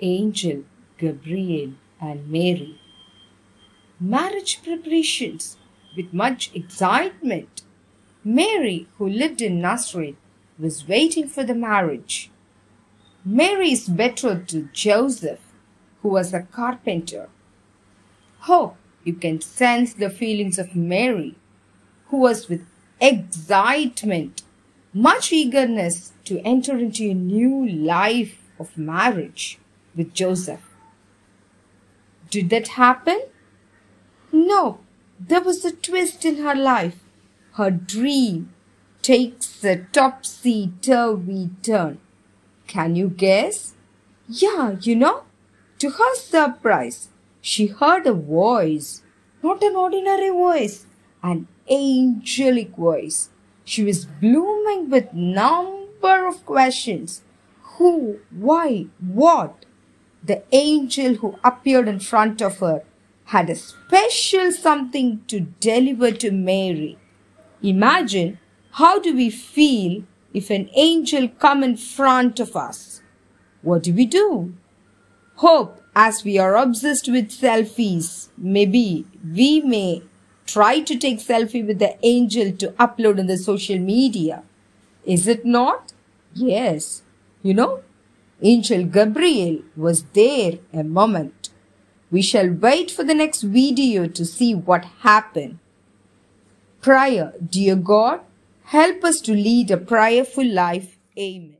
Angel Gabriel and Mary. Marriage preparations with much excitement. Mary, who lived in Nazareth, was waiting for the marriage. Mary is betrothed to Joseph, who was a carpenter. Hope you can sense the feelings of Mary, who was with excitement, much eagerness to enter into a new life of marriage with Joseph. Did that happen? No, there was a twist in her life. Her dream takes a topsy turvy turn. Can you guess? Yeah, you know, to her surprise, she heard a voice, not an ordinary voice, an angelic voice. She was blooming with number of questions. Who, why, what? The angel who appeared in front of her had a special something to deliver to Mary. Imagine how do we feel if an angel come in front of us? What do we do? Hope as we are obsessed with selfies, maybe we may try to take selfie with the angel to upload on the social media. Is it not? Yes. You know, Angel Gabriel was there a moment. We shall wait for the next video to see what happened. Prayer, dear God, help us to lead a prayerful life. Amen.